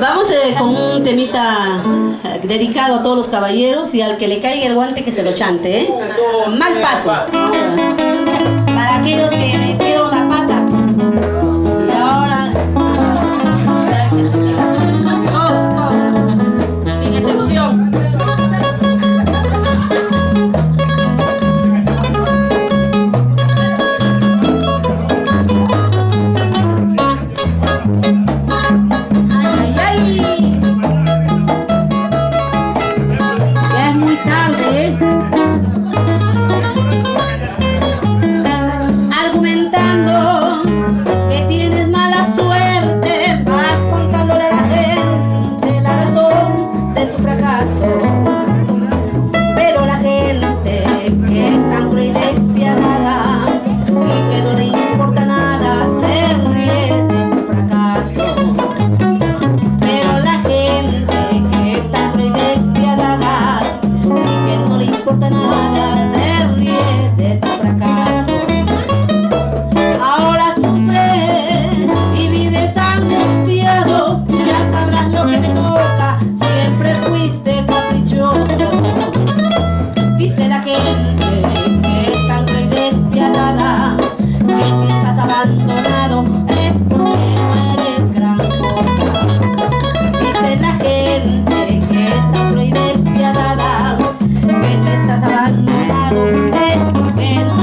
Vamos eh, con un temita eh, dedicado a todos los caballeros y al que le caiga el guante que se lo chante, ¿eh? Mal paso. Para aquellos que... Porque no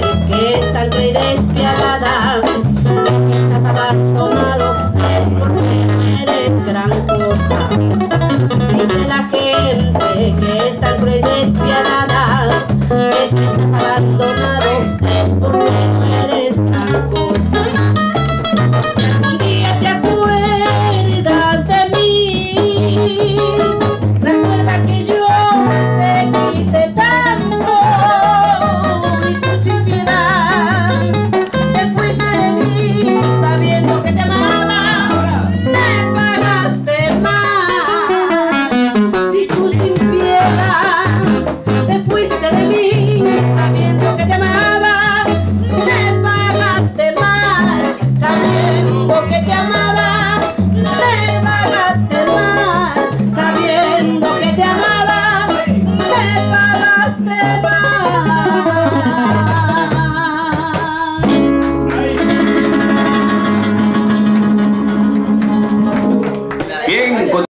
que tan rey despiadada que si estás abandonado es porque no eres gran cosa.